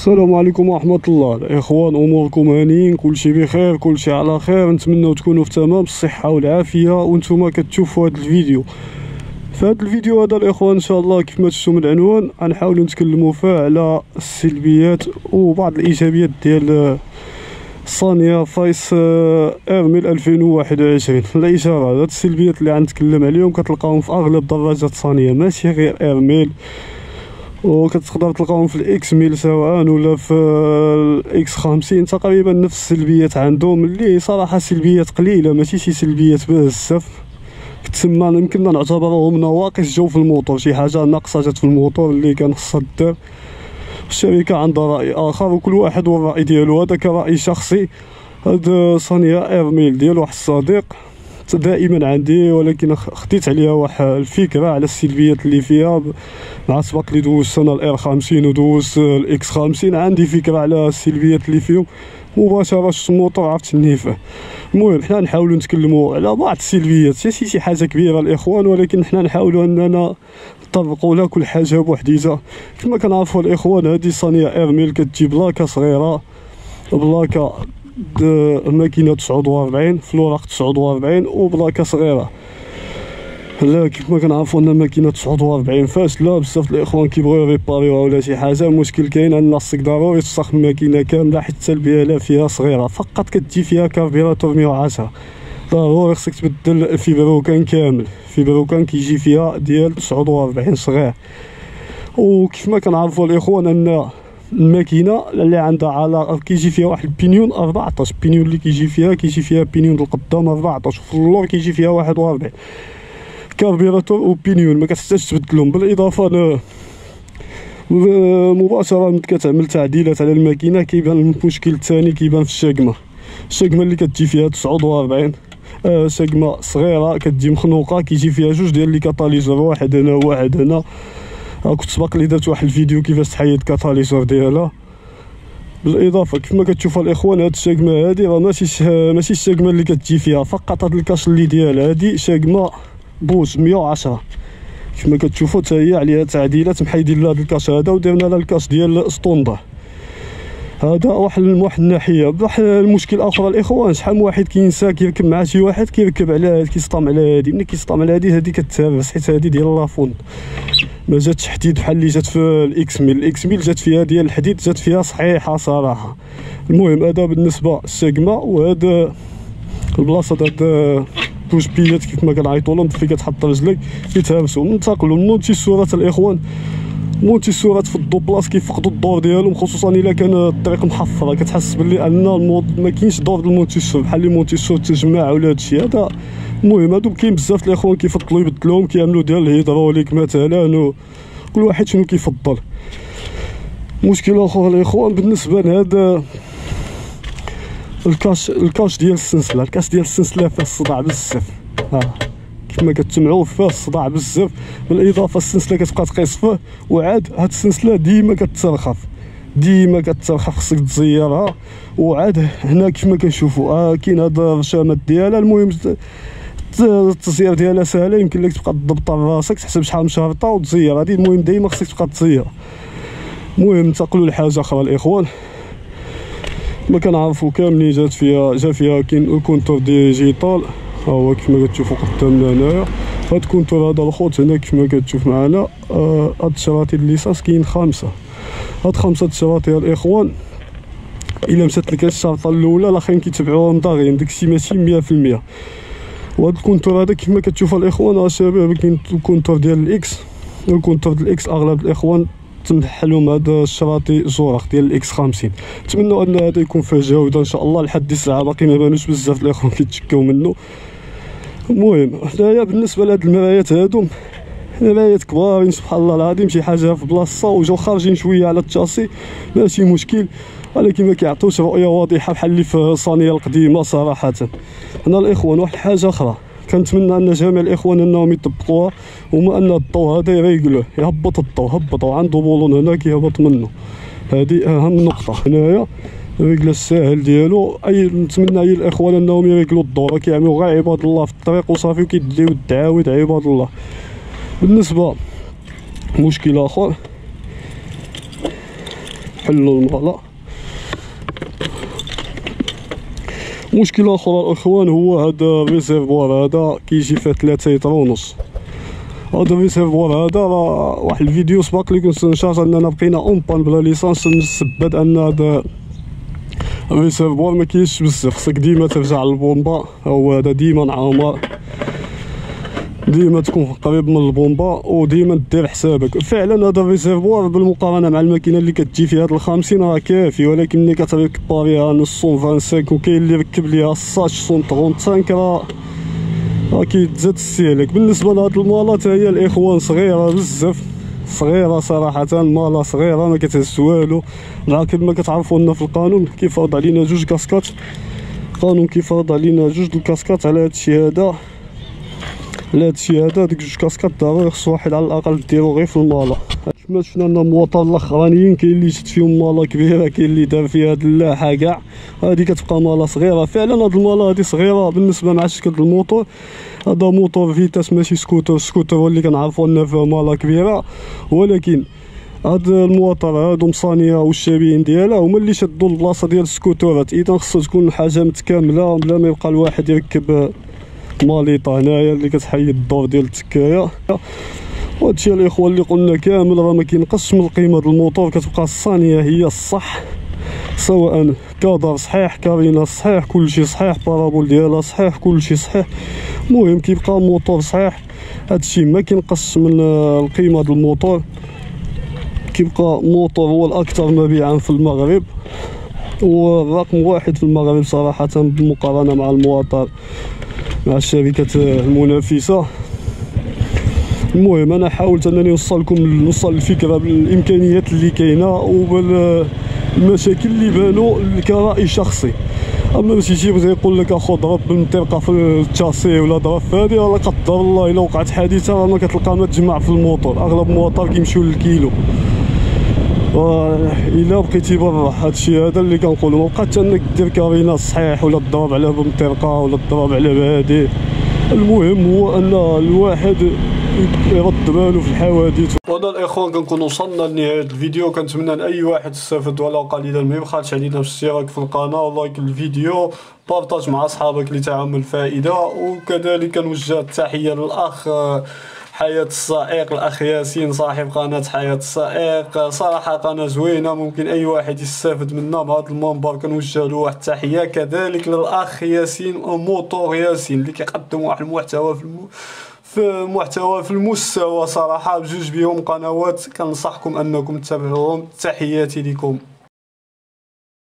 السلام عليكم ورحمة الله الإخوان أموركم هانيين كلشي بخير كلشي على خير نتمنى تكونوا في تمام الصحة والعافية وأنتم كتشوفوا هذا الفيديو في هذا الفيديو هذا الإخوان إن شاء الله كيف ما شفتوا من العنوان غنحاولوا نتكلموا فيه على السلبيات وبعض الإيجابيات ديال صانيا فايس R mille 2021 الاشاره هاد السلبيات اللي غنتكلم عليهم كتلقاهم في اغلب دراجات صانيا ماشي غير R mille وكتقدر تلقاهم في ال X mille سواء ولا في ال X خمسين. تقريبا نفس السلبيات عندهم اللي صراحة سلبيات قليلة ماشي شي سلبيات بزاف. تسمى يمكننا نعتبرهم نواقص جو في الموتور شي حاجة ناقصة جات في الموتور اللي كان خصها دار الشركة عندها رأي آخر وكل واحد والرأي ديالو. هذا كراي شخصي هاد صانيا R mille ديال واحد الصديق. دائما عندي ولكن خديت عليها واحد الفكرة على السلبيات اللي فيها مع سبق اللي دوزت أنا ال R 50 ودوزت ال X 50 عندي فكرة على السلبيات اللي فيهم مباشرة شفت الموتور عرفت النيفه المهم حنا نحاولوا نتكلموا على بعض السلبيات. ماشي شي حاجة كبيرة الإخوان ولكن حنا نحاولوا أننا نطبقوا لها كل حاجة بوحديتها كما كنعرفوا الإخوان هذه صانيا R mille كتجي بلاكه صغيرة بلاكه ماكينه 49 فالوراق 49 وبلاكة صغيرة. لا كيف ما كنعرفوا أن ماكينه 49 فاشله بزاف الإخوان كيبغيو répar يوها ولا شي حاجة. المشكل كاين أن خصك ضروري تستخدم الماكينه كاملة حيت التلبيه لا فيها صغيرة. فقط كتجي فيها carburateur 110 ضروري خصك تبدل ال vilebrequin كامل. ال vilebrequin كيجي فيها ديال 49 صغير. وكيف ما كنعرفوا الإخوان أن الماكينه اللي عندها على كيجي فيها واحد ال pignon 14 pignon اللي كيجي فيها كيجي فيها pignon القدام 14 وفي اللور كيجي فيها 41 carburateur و pignon ما كتحتاج تبدلهم. بالإضافة ل مباشرة ملي كتعمل تعديلات على الماكينة كيبان المشكل الثاني كيبان في الشاقمه الشاقمه اللي كتجي فيها 49 آه شاقمه صغيرة كتجي مخنوقة كيجي فيها جوج ديال les catalyseurs واحد هنا وواحد هنا. كنت سبق لي درت واحد الفيديو كيفاش تحيد catalyseur ديالها بالإضافة كما كتشوفوا الاخوان هاد الشاقمه هادي راه ماشي ماشي الشاقمه اللي كتجي فيها فقط هاد ال cache اللي ديالها. هادي شاقمه بوز 110 كما كتشوفوا حتى هي عليها تعديلات محيدين لها ال cache هذا ودرنا لها ال cache ديال standard هذا واحد من واحد الناحية. واحد المشكل اخر الإخوان شحال من واحد كينسى كيركب مع شي واحد كيركب على كيسطام على هادي. ملي كيسطام على هادي هادي كتهرس حيت هادي ديال la fonte. ما جاتش حديد بحال اللي جات في ال X mille. ال X mille جات فيها ديال الحديد جات فيها صحيحة صراحة. المهم هذا بالنسبة للسيغما. وهذا البلاصة هاد بوش بيات كيف ما كنعيطوا لهم فين كتحط رجلك كيتهرسوا ننتقلوا لمونتي الصورات الإخوان. مونتي الصورات في الدو بلاص كيفقدوا الدور ديالهم خصوصا إلا كان الطريق محفره كتحس باللي أن المود ما كاينش دور السور بحال اللي مونتي السور تجمع ولا هادشي هذا المهم هادو كاين بزاف الإخوان كيفضلوا يبدلوهم كيعملوا ديال الهيدروليك مثلا كل واحد شنو كيفضل. مشكل آخر الإخوان بالنسبة لهذا ال cache ال cache ديال السلسلة. ال cache ديال السلسلة فيه الصداع بزاف. ها. كما كتسمعوا فيه الصداع بزاف بالاضافه السلسلة كتبقى تقيس فيه وعاد هاد السلسلة ديما كترخف ديما كترخف خصك تزيرها وعاد هنا كيف ما كنشوفوا آه كاين هاد الرشامات ديالها المهم التزيير ديالها سهلة يمكن لك تبقى تضبط راسك تحسب شحال مشارطه وتزير هذه المهم ديما خصك تبقى تزير. المهم ننتقلوا لحاجة أخرى الإخوان. ما كنعرفوا كاملين جات فيها جا فيها كاين ال compteur digital. ها هو كيما كتشوفوا قدامنا هنايا. هاد الكونتور هذا الخوت هنا كيما كتشوف معنا آه هاد الشراطي ال essence كاين خمسه هاد خمسه الشراطي الاخوان إلا مشات لك الشرطة الأولى الاخرين كيتبعوهم داغيين داكشي ماشي 100% وهاد ال compteur هذا كيما كتشوفوا الإخوان شباب كاين ال compteur ديال ال X. ال compteur ديال ال X أغلب الإخوان تنحلهم هذا الشراطي زورق ديال ال X 50 نتمنوا أن هذا يكون فيه جودة إن شاء الله. لحد الساعة باقي ما بانوش بزاف الإخوان كيتشكاو منه. المهم هنايا بالنسبة لهاد المرايات هادو مرايات كبارين سبحان الله العظيم شي حاجة في بلاصة وجاو خارجين شوية على التشاسي ماشي مشكل ولكن ما كيعطيوش رؤية واضحة بحال اللي في صانيه القديمه صراحة. هنا الإخوان واحد الحاجة أخرى كنتمنى أن جميع الإخوان أنهم يطبقوها هما أن الضوء هذا يريقلوه يهبط الضوء هبطوا عنده بولون هنا كيهبط منه. هذه أهم نقطة. هنايا الرجل الساهل ديالو. أي نتمنى أي الإخوان أنهم يريقلوا الدور كيعملوا غير عباد الله في الطريق وصافي وكيديو الدعاوي عباد الله. بالنسبة مشكل اخر حلوا المالا مشكل اخر الإخوان هو هذا ال réservoir هذا كيجي فيه 3 لتر ونص. هذا ال réservoir هذا راه واحد الفيديو سبق لي كنت نشرت أننا بقينا en panne بلا l'essence بسبب أن هذا ال réservoir ما كاينش بزاف خصك ديما ترجع للبومبا. هو هذا ديما عامر ديما تكون قريب من البومبا وديما دير حسابك. فعلا هذا ال réservoir بالمقارنة مع الماكينة اللي كتجي فيها هاد الخمسين راه كافي ولكن ملي نص 25 وكاين اللي ركب ليها الساش 135 راه راه كيتزاد السيلك بالنسبة لهاد المالات هي الإخوان صغيرة بزاف. صغيرة صراحة مالا صغيرة ما كتهز والو. مع كما كتعرفوا لنا في القانون كيفرض علينا جوج كاسكات. القانون كيفرض علينا جوج الكاسكات على هادشي هذا. على هادشي هذا ديك جوج كاسكات ضروري خص واحد على الأقل ديرو غير في المالا كما شفنا لنا المواطن الاخرانيين كاين اللي شد فيهم مالا كبيره كاين اللي دار فيها هاد اللاحه كاع هادي كتبقى مالا صغيره فعلا هاد المالا هادي صغيره بالنسبة مع شكل الموتور هذا موتور vitesse ماشي سكوتر سكوتر هو اللي كنعرفو ان فيه مالا كبيره ولكن هاد المواطر هادو مصانيه والشابين ديالها هما اللي شدوا البلاصه ديال السكوتورات اذا خصها تكون حاجة متكامله بلا ما يبقى الواحد يركب ماليطه هنايا اللي كتحيد الدور ديال التكايه وهادشي الاخوان اللي قلنا كامل راه ما كينقصش من القيمة ديال الموتور كتبقى الصانية هي الصح سواء كادر صحيح كابينة صحيح كلشي صحيح بارابول ديالها صحيح كلشي صحيح. المهم كيبقى موتور صحيح. هادشي ما كينقصش من القيمة ديال الموتور كيبقى موتور هو الأكثر مبيعا في المغرب والرقم واحد في المغرب صراحة بالمقارنة مع المواطن مع الشركات المنافسة. المهم أنا حاولت أنني نوصل لكم نوصل الفكرة بالإمكانيات اللي كاينة وبالمشاكل اللي بانوا كراي شخصي. أما باش يجي بغا يقول لك أخو ضرب بالمطرقه في التشاسي ولا ضرب في هذه راه قدر الله إلا وقعت حادثة راه ما كتلقى ما تجمع في الموتور. أغلب المواطر كيمشيو للكيلو. إلا بقيتي برا هادشي هذا اللي كنقولو. ما بقاتش أنك دير كابينه صحيح ولا تضرب على بمطرقه ولا تضرب على بهادي المهم هو أن الواحد يرد بالو في الحوادث. وهذا الإخوان كنكون وصلنا لنهاية الفيديو. كنتمنى ان اي واحد استفاد ولو قليلا. ما يبخلش علينا بالاشتراك في القناة ولايك الفيديو. بارطاج مع أصحابك لتعم الفائدة. وكذلك نوجه التحية للأخ حياة السائق الأخ ياسين صاحب قناة حياة السائق. صراحة قناة زوينة ممكن أي واحد يستافد منها. بهذا المنبر كنوجه له واحد التحية. كذلك للأخ ياسين موتور ياسين اللي كيقدم واحد المحتوى في الم... في محتوى في المستوى. صراحة بجوج بهم قنوات كنصحكم أنكم تتابعوهم. تحياتي لكم.